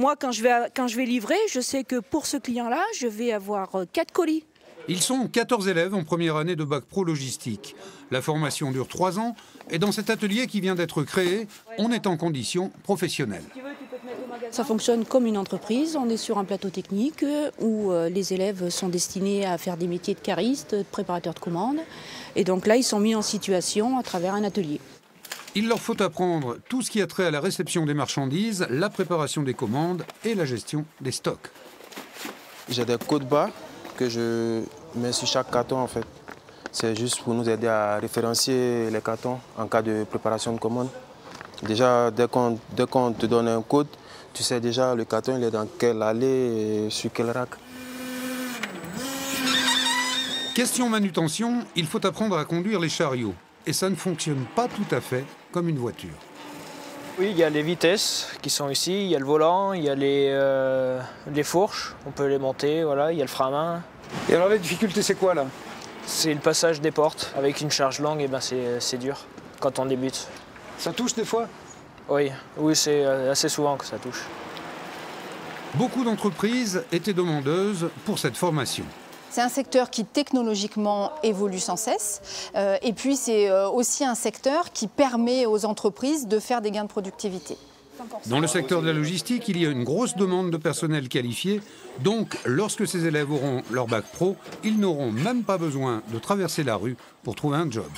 Moi, quand je, vais, quand je vais livrer, je sais que pour ce client-là, je vais avoir 4 colis. Ils sont 14 élèves en première année de bac pro logistique. La formation dure 3 ans et dans cet atelier qui vient d'être créé, on est en condition professionnelle. Ça fonctionne comme une entreprise. On est sur un plateau technique où euh, les élèves sont destinés à faire des métiers de cariste, de préparateur de commandes. Et donc là, ils sont mis en situation à travers un atelier. Il leur faut apprendre tout ce qui a trait à la réception des marchandises, la préparation des commandes et la gestion des stocks. J'ai des codes bas que je mets sur chaque carton en fait. C'est juste pour nous aider à référencier les cartons en cas de préparation de commande. Déjà, dès qu'on te donne un code, tu sais déjà le carton il est dans quelle allée et sur quel rack. Question manutention, il faut apprendre à conduire les chariots. Et ça ne fonctionne pas tout à fait comme une voiture. Oui, il y a les vitesses qui sont ici, il y a le volant, il y a les, euh, les fourches, on peut les monter, voilà, il y a le frein à main. Et alors la difficulté c'est quoi là? C'est le passage des portes. Avec une charge longue, et eh ben c'est dur quand on débute. Ça touche des fois? Oui, oui c'est euh, assez souvent que ça touche. Beaucoup d'entreprises étaient demandeuses pour cette formation. C'est un secteur qui technologiquement évolue sans cesse. Euh, et puis c'est euh, aussi un secteur qui permet aux entreprises de faire des gains de productivité. Dans le secteur de la logistique, il y a une grosse demande de personnel qualifié. Donc, lorsque ces élèves auront leur bac pro, ils n'auront même pas besoin de traverser la rue pour trouver un job.